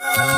you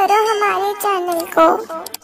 करो हमारे channel को।